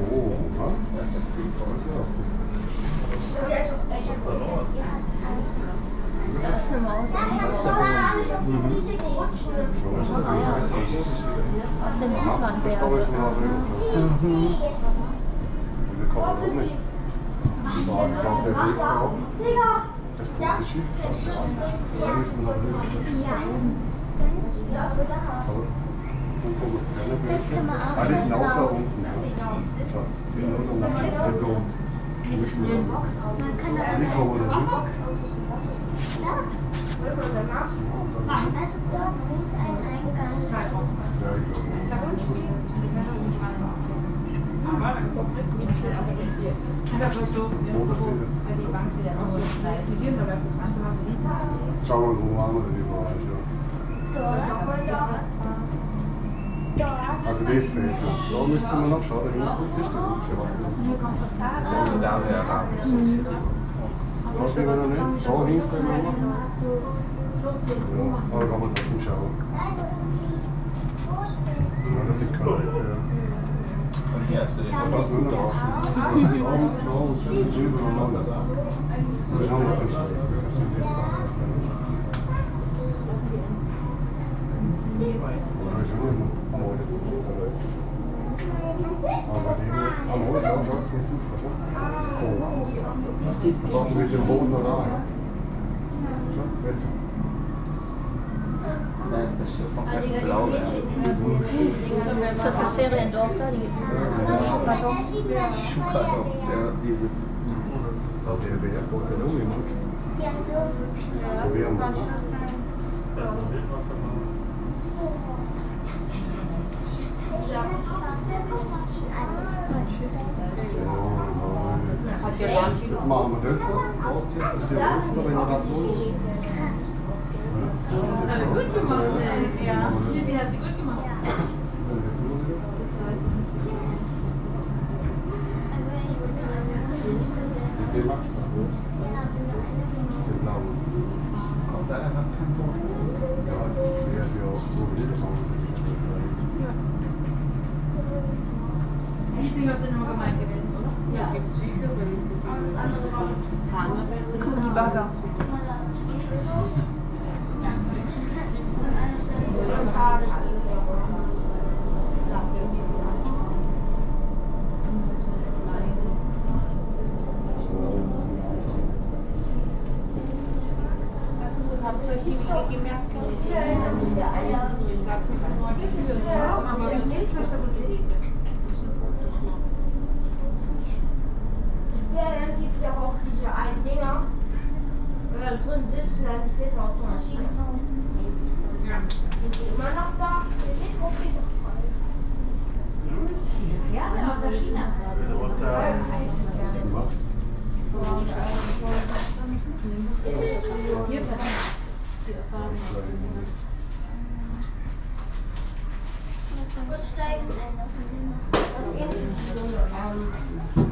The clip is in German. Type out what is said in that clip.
Oh, aha. Da ist eine Maus. Aus dem Weg auch. Das große Schiff. Auch da unten. Auch so unten. Wir wir? Also dort ist ein Eingang. Schauen wir mal, wo andere überall ist. Ja. Also das noch. Da müssen wir noch schauen, da hinten ist der Dusche. Was denn? Da wäre da. Da sind wir noch nicht. Da hinten noch. Ja, aber kann man trotzdem schauen. Ja, das Leute, ja. Und hier hast du den. Ja, das nur noch waschen. Da, da, aus drüber und alles. Wir haben noch nicht. Oder ist immer am Morgen. Aber die am Morgen auch schon viel zu Das Boot. Das Wasser mit dem rein. Schon, jetzt. Da ist das Schiff von Captain Blaubeer. Ist das das Feriendorf da? Die Schuhkarton? Schuhkartons, ja, diese. Da der Bär, der Lunge mutscht. Probieren wir es. Jetzt machen wir dort, dort zieht das raus, da, wenn ihr das los. Gut gemacht. Ja, sie hat sie gut gemacht. Den magst du, den blauen. Kommt einer nach Kanton? Ja, Gucci. Gucci Baga. Kurz steigen, ein, auf den Sinn.